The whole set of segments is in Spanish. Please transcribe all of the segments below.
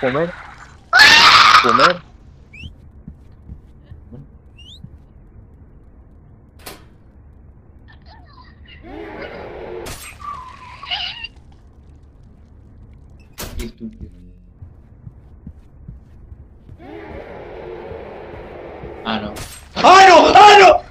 Comer. Comer. Ah, no. ¡Ah, no! ¡Ah, no!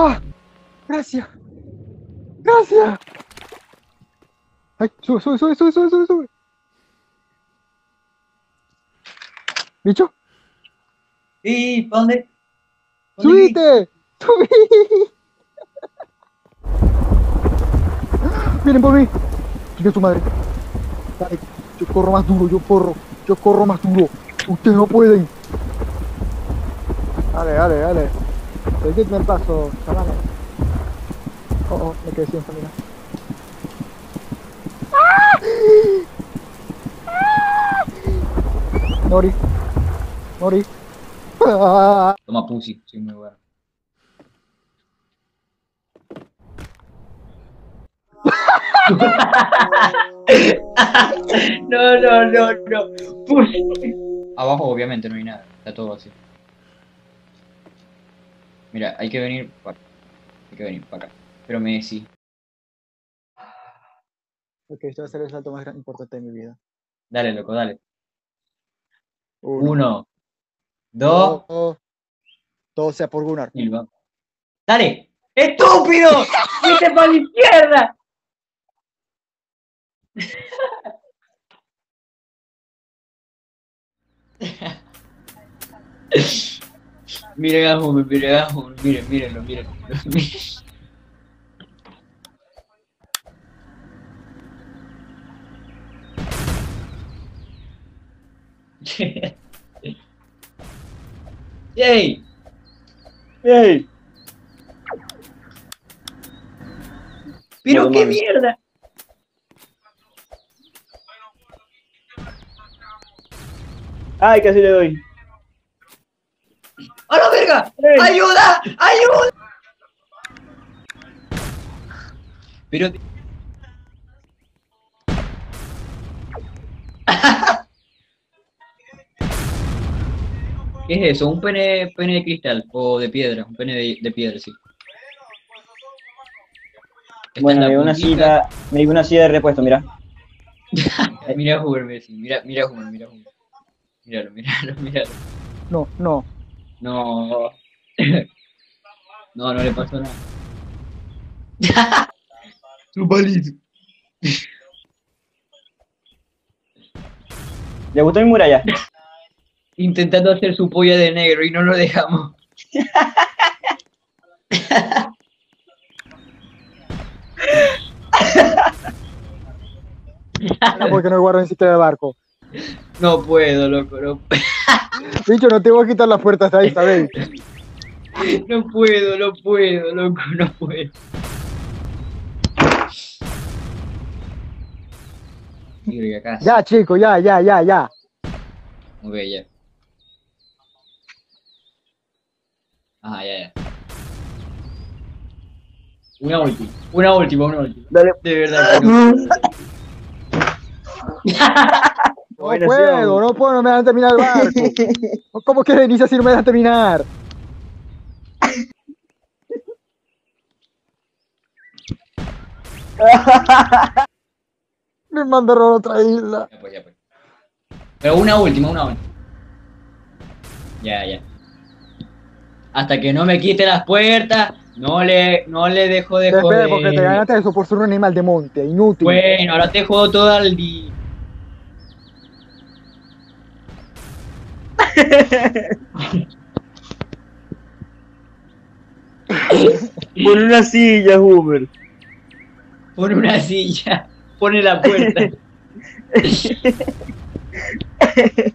¡Ah! ¡Gracias! ¡Gracias! ¡Ay! ¡Sube, sube, sube, sube, sube, sube! sube. ¿Bicho? ¿Y ¿pa' dónde? ¡Subite! ¡Subí! ¡Vienen por mí! Chica tu madre. Dale, yo corro más duro, yo corro. Yo corro más duro. Ustedes no pueden. Dale, dale, dale. Seguidme el paso, chavales. Oh, oh, me quedé sin familia. Nori. Nori. Toma pussy, soy muy bueno. no, no, no, no. Pussy. Abajo obviamente no hay nada, está todo así. Mira, hay que venir para Hay que venir para acá. Pero Messi. Ok, este va a ser el salto más importante de mi vida. Dale, loco, dale. Uno. Uno, dos, Todo, todo sea por Gunnar. y va. ¡Dale! ¡Estúpido! ¡Fuiste para la izquierda! Miren a Homer, miren a Homer, miren, mírenlo, mírenlo. ¡Yay! ¡Ey! ¡Pero No qué mierda! ¡Ay, casi le doy! ¡A la verga! ¡Ayuda! ¡Ayuda! Pero. ¿Qué es eso? ¿Un pene, pene de cristal o de piedra? Un pene de, de piedra, sí. Está Bueno, me dio una silla, me dio una silla de repuesto, mira. Mira a Huber, Messi. Mira, mira a Huber, mira a Huber. Míralo, míralo, míralo. No, no. No. No, no le pasó nada. Su palito. ¿Le gustó mi muralla? Intentando hacer su polla de negro y no lo dejamos. Ah, porque no guardo ni siquiera el barco. No puedo, loco, no, Bicho, no te voy a quitar las puertas ahí, ¿sabes? no puedo, no puedo, loco, no puedo. Ya, chico, ya, ya, ya, ya. Ok, ya. Ajá, ya, ya. Una última, una última, una última. Dale. De verdad no. No puedo, no puedo, no me dejan terminar el barco. ¿Cómo que inicia si no me dejan terminar? Me mandaron a otra isla. Ya pues, ya pues. Pero una última, una última. Ya, ya. Hasta que no me quite las puertas, no le, no le dejo de Espera, joder. porque te ganaste eso por ser un animal de monte, inútil. Bueno, ahora te jodo todo el día. Pon una silla, Homer. Pon una silla, pone la puerta.